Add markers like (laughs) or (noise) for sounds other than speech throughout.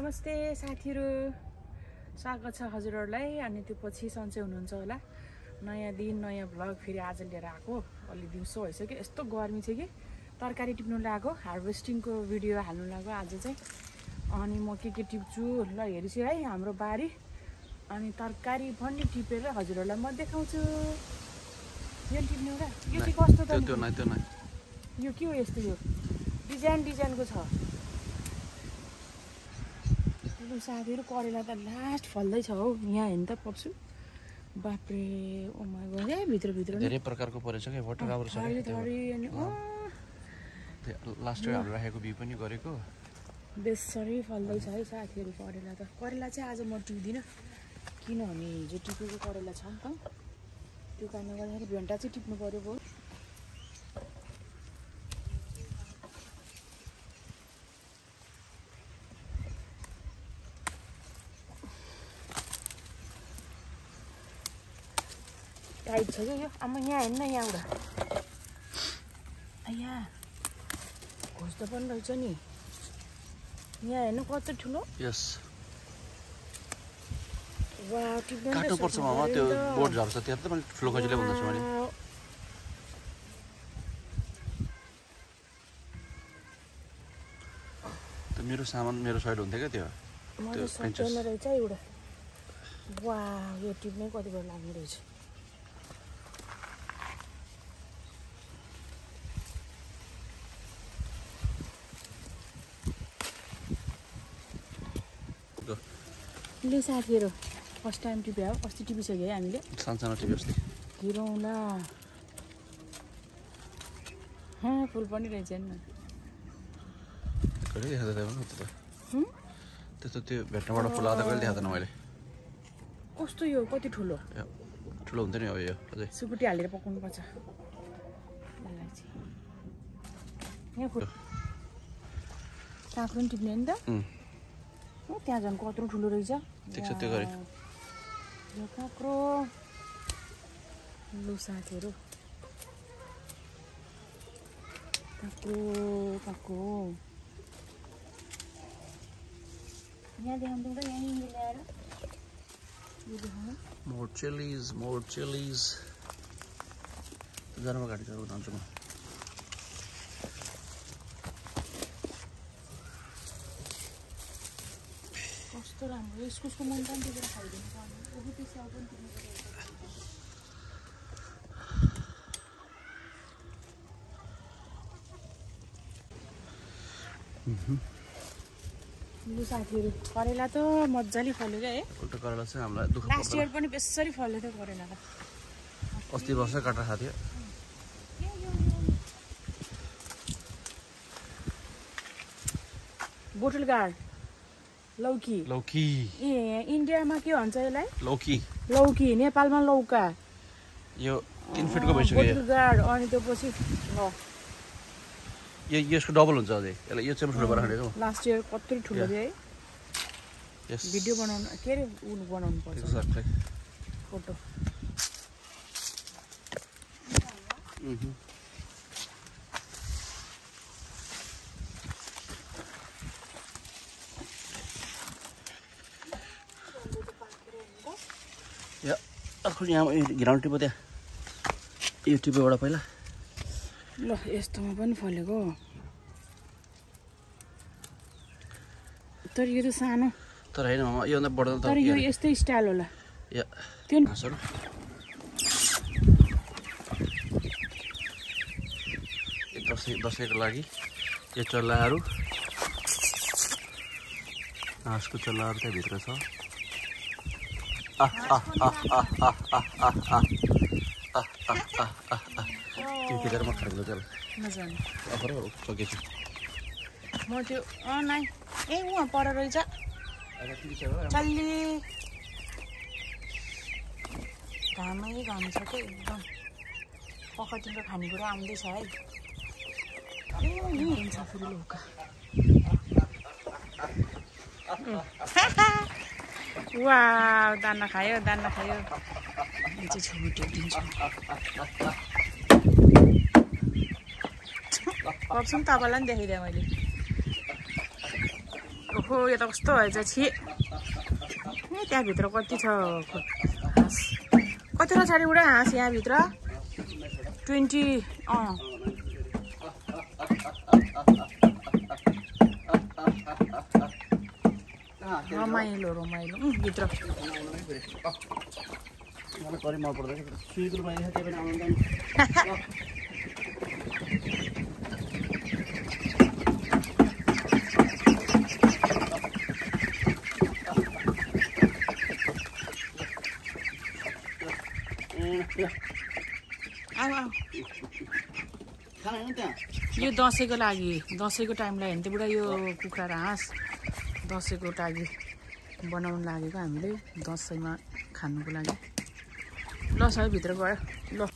नमस्ते साथीहरू। स्वागत छ हजुरहरूलाई। अनि त्यो पछि सन्चै हुनुहुन्छ होला। नयाँ दिन नयाँ भ्लग फेरि आज लिएर आएको। अलि दिउँसो भइसक्यो। यस्तो गर्मी छ कि? तरकारी टिप्नु लगाएको हार्भेस्टिङको भिडियो हाल्नु लाग्यो आज चाहिँ। अनि म के के टिप्छु ल हेर्छु है हाम्रो बारी। अनि तरकारी पनि टिपेर हजुरहरूलाई म देखाउँछु। यो टिप्नु र यो चाहिँ कस्तो त यो के हो यस्तो यो? डिजाइन डिजाइनको छ। लु साथीहरू करेला त लास्ट फल्दैछ हौ। यहाँ हेर्नु त पप्छु बाफ्रे ओमा गयो है भित्रभित्र धेरै प्रकारको परेछ क्या वाटर राम्रो छ अनि लास्ट टाइम हाम्रो राखेको बिउ पनि गरेको। बेसरी फल्दैछ है साथीहरू करेला त। करेला चाहिँ आज म टिप्दिनँ। किनभने हिजो टिपेको करेला छ नि त। त्यो कारणले गर्दाखेरि भेन्टा चाहिँ टिप्नु पऱ्यो टाइट छ क्या यो आमा यहाँ हेर्नु न यहाँबाट आया खोज्दा पनि रहेछ नि यहाँ हेर्नु कति ठुलो यस काट्नु पर्छ मामा त्यो बोर्ड झर्छ त्यहाँ त मैले ठुलो खजिलो भन्दैछु मैले त्यो मेरो सामान मेरो साइड हुन्थ्यो क्या त्यो रहेछ एउटा वा यो टिप्नै कति बेर लाग्ने रहेछ ले साथीहरू फर्स्ट टाइम टिप्यो हो अस्ति टिपिसक्यो है हामीले। सानसानो टिभी अस्ति। हिरोौँला हाँ फुल पनि रहेछ नि? त्यस्तो त्यो भेट्नबाट फुलाएको त कहिले देखाएको थिएन मैले। कस्तो यो? कति ठुलो? ठुलो हुन्थ्यो नि अब यो अझै। सुकुटी हालेर पकाउनु पर्छ यसलाई चाहिँ यहाँ फुल। काँक्रो पनि टिप्ने नि त। त्यहाँ झन् कत्रो ठुलो रहेछ। ठिक छ, त्यो गरे। काँक्रो। लु साथीहरू। काँक्रो काँक्रो। यहाँ देखाउँथ्यौँ त यहीँ देखाउनु। मोर चिलिज मोर चिलिज जानुमा गाडी चलाउनु जान्छु म। कस्तो राम्रो इस्कुसको मन पनि टिपेर खाइदिनु ओहो त्यो स्याउ पनि। लु साथीहरू करेला त मजाले फल्यो क्या है करेला चाहिँ हामीलाई दुःख लास्ट इयर पनि बेसरी फल्यो थियो करेला त अस्ति वर्ष काटेर खाएको थियो बोटल गार्ड लौकी। लौकी। ए इन्डियामा के भन्छ यसलाई? लौकी। लौकी नेपालमा लौका। यो तिन फिटको भइसक्यो अनि त्यो पछि यो यसको डबल हुन्छ अझै। यसलाई यो चाहिँ ठुलो खाँडेको लास्ट इयर कत्रो ठुलो थियो है। भिडियो बनाउनु के अरे उ बनाउनु पर्छ। फोटो या यहाँ यो ग्राउन्ड टिपो त्यहाँ यो पहिला। ल यस्तोमा पनि फलेको। तर यो त सानो। तर होइन योभन्दा बढ्दा त तर यो यस्तै स्टाइल होला। त्यो दसैँ दसैँको लागि यो चल्लाहरू। हाँसको चल्लाहरू त्यहाँ भित्र छ। म खाएको त्यसलाई सकेछु म त्यो अँ नाइ ए उहाँ पर रहेछ चल्ली घामै घाम छ क्या एकदम पखतिम्रो खानेकुरा आउँदैछ है ए, लौका वा दाना खायो दाना खायो। चाहिँ छुट्यो दिन्छु पप्सु पनि तपाईँलाई पनि देखाइदिएँ मैले। ओहो यो त कस्तो भएछ छि। ए त्यहाँभित्र कति छ? हाँस कतिवटा छ अरे हाँस यहाँभित्र। ट्वेन्टी अँ रमाइलो रमाइलो उम्, भित्र मलाई करी मन पर्दैन सुइकुल पाइन्छ त्यही पनि आउनु आऊ आऊ खाना होइन त्यहाँ यो दसैँको लागि दसैँको टाइमलाई हेर्नु त बुढा यो कुखुरा हाँस दसैँको लागि बनाउनु लागेको हामीले? दसैँमा खानुको लागि। ल भित्र गयो। ल।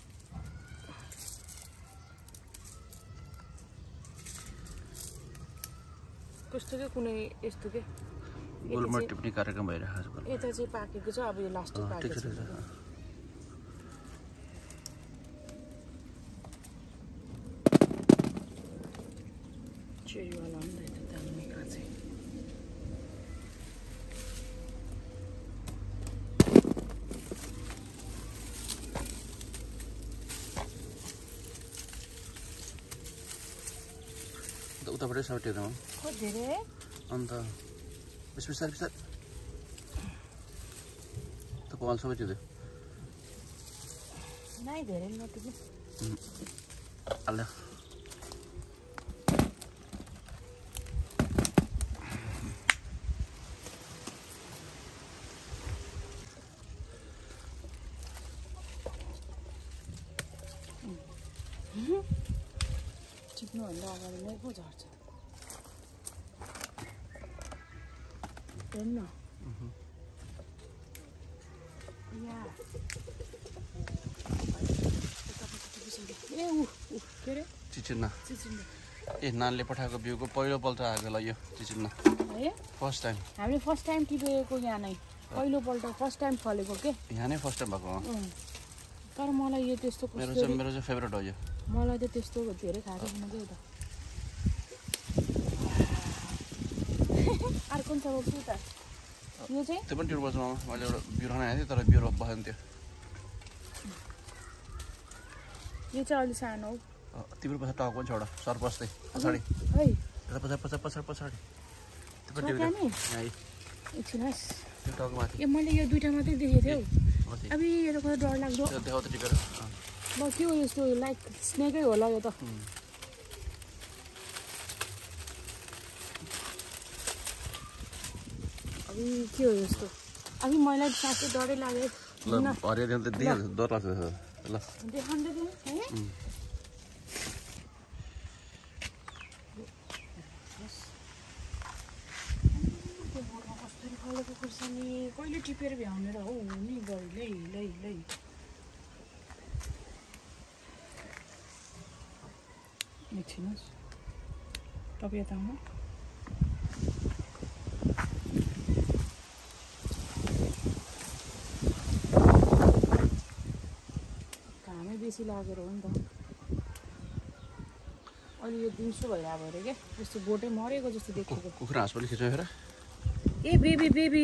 कस्तो के कुनै यस्तो के? यता गोलमा चाहिँ- टिप्ने कार्यक्रम भइरहेको छ। यता चाहिँ पाकेको छ अब यो लास्टै पाकेको छ। चेरीवाला हो नि त यता दामी काँचै अन्त उताबाटै धेरै? अन्त बिस बिस्तारै बिस्तारै त कपाल सबै टिप्यो नै धेरै नटिप्नु हाल्यो टिप्नुभन्दा अगाडि नै पो झर्छ हेर्नु ए ऊ के अरे चिचिन्ना। चिचिन्डा ए नानले पठाएको बिउको पहिलोपल्ट आएको ल यो चिचिन्ना। है फर्स्ट टाइम हामीले फर्स्ट टाइम टिपेको यहाँ नै पहिलोपल्ट फर्स्ट टाइम फलेको के? यहाँ नै फर्स्ट टाइम भएको। तर मलाई यो त्यस्तो मेरो चाहिँ मेरो चाहिँ फेभरेट हो यो। मलाई त त्यस्तो धेरै खाएको छैन क्या त। (laughs) अर्को छ रोप्छु त यो चाहिँ? त्यो पनि टिप्नुपर्छ मामा मैले एउटा राख्न आएको थिएँ तर बिउ रोप बसेन त्यो। यो चाहिँ अलिक सानो हौ। तिम्रो पछाडि टाउको पनि छ एउटा सर बस्दै। पछाडि। पछाडि पछाडि पछाडि पछाडि। एकछिन होस्। माथि। ए मैले यो दुइटा मात्रै देखेको थिएँ हौ। अब यो त कस्तो ल के हो यस्तो लाइक स्नेकै होला यो त. अब के हो यस्तो? अब मलाई साँच्चै डरै लाग्यो। हरियो त डर लाग्छ। ल। खुर्सानी? कहिले टिपेर भ्याउने र हौ नि लै लै लै। एकछिन होस् तपाईँ यता आउनु घामै बेसी लागेर हो नि त अहिले यो दिउँसो भइरहेको अरे क्या जस्तो बोटै मरेको जस्तो देखेको कुखुरा हाँस पनि खिच्यो हेर ए बेबी बेबी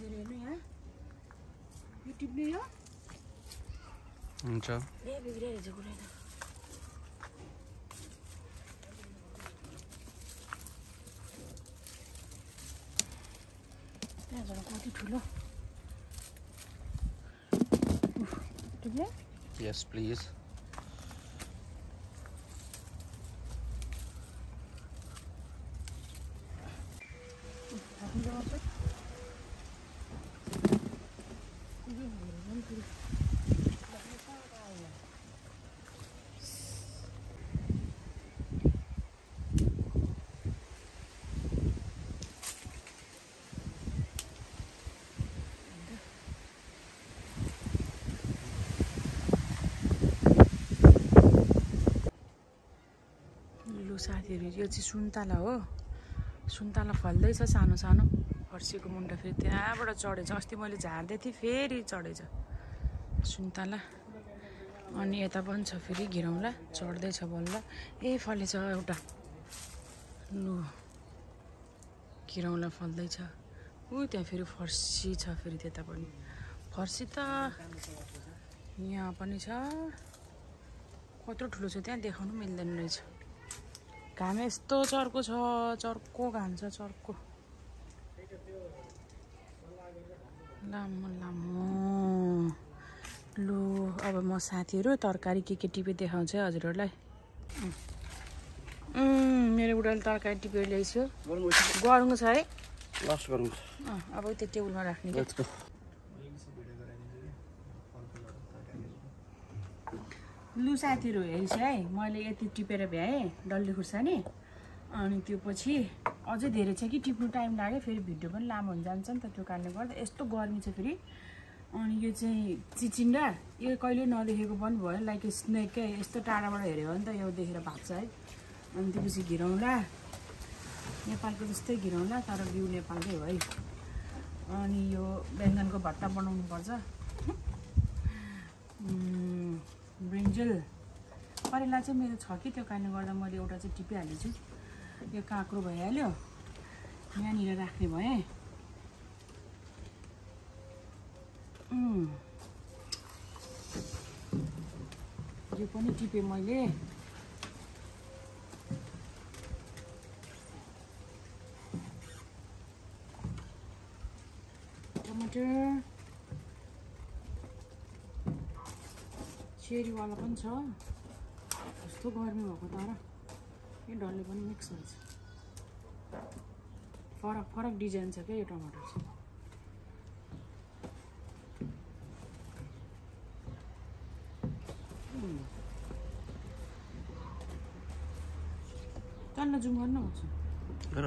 धेरै हेर्नु यहाँ यो टिप्ने यो हुन्छ बिग्रिरहेछ कति ठुलो। यस प्लिज साथीहरू यो चाहिँ सुन्तला हो सुन्तला फल्दैछ सानो सानो फर्सीको मुन्टा फेरि त्यहाँबाट चढेछ अस्ति मैले झार्दै थिएँ फेरि चढेछ सुन्तला अनि यता पनि छ फेरि घिरौँला चढ्दैछ बल्ल ए फलेछ एउटा लु घिरौँला फल्दैछ ऊ त्यहाँ फेरि फर्सी छ फेरि त्यता पनि फर्सी त यहाँ पनि छ कत्रो ठुलो छ त्यहाँ देखाउनु मिल्दैन रहेछ घाम यस्तो चर्को छ चर्को घाम छ चर्को। लामो लामो। लु अब म साथीहरू तरकारी के के टिपे देखाउँछ है हजुरहरूलाई। मेरो बुढाले तरकारी टिपेर ल्याइसक्यो। गरौँ छ है? अब त्यो टेबलमा राख्ने लु साथीहरू हेरिस है। मैले यति टिपेर भ्याएँ डल्ले खुर्सानी अनि त्यो पछि अझै धेरै छ कि टिप्नु टाइम लाग्यो फेरि भिडियो पनि लामो हुन जान्छ नि त त्यो कारणले गर्दा। यस्तो गर्मी छ फेरि। अनि यो चाहिँ चिचिन्डा यो कहिले नदेखेको पनि भयो। लाइक स्नेक यस्तो टाढाबाट हेऱ्यो भने त यो देखेर भाग्छ है। अनि त्यसपछि घिरौँला। नेपालको जस्तै घिरौँला तर बिउ नेपालकै हो है। अनि यो बेङ्गनको भट्टा बनाउनु पर्छ (laughs) उम्, ब्रिन्जल। करेला चाहिँ मेरो छ कि त्यो कारणले गर्दा मैले एउटा चाहिँ टिपिहालेको छु यो काँक्रो भइहाल्यो। यहाँनिर राख्ने भएँ। यो पनि टिपेँ मैले। टमाटर। चेरीवाला पनि छ। कस्तो गर्मी भएको तर यो डल्ले पनि मिक्स हुन्छ। फरक फरक डिजाइन छ क्या यो टमाटर चाहिँ. तल्लो जुम गर्नुहुन्छ गर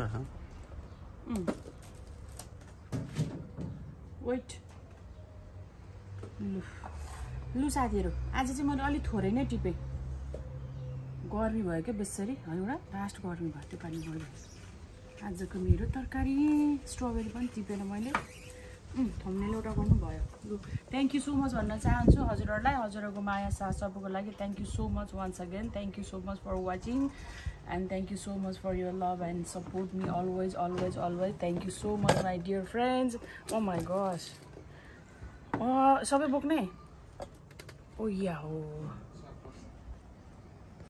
वेट लु साथीहरू आज चाहिँ मैले अलिक थोरै नै टिपेँ। गर्मी भयो क्या बेसरी है एउटा? लास्ट गर्मी भयो त्यो कारणले गर्दा आजको मेरो तरकारी स्ट्रबेरी पनि टिपेर मैले। थम्नेल एउटा गर्नुभयो लु थ्याङ्क यू सो मच भन्न चाहन्छु हजुरहरूलाई हजुरहरूको माया साथ सबैको लागि thank you so much once again thank you so much for watching and thank you so much for your love and support me always always always thank you so much my dear friends oh my gosh सबै बोक्ने? ओ या हो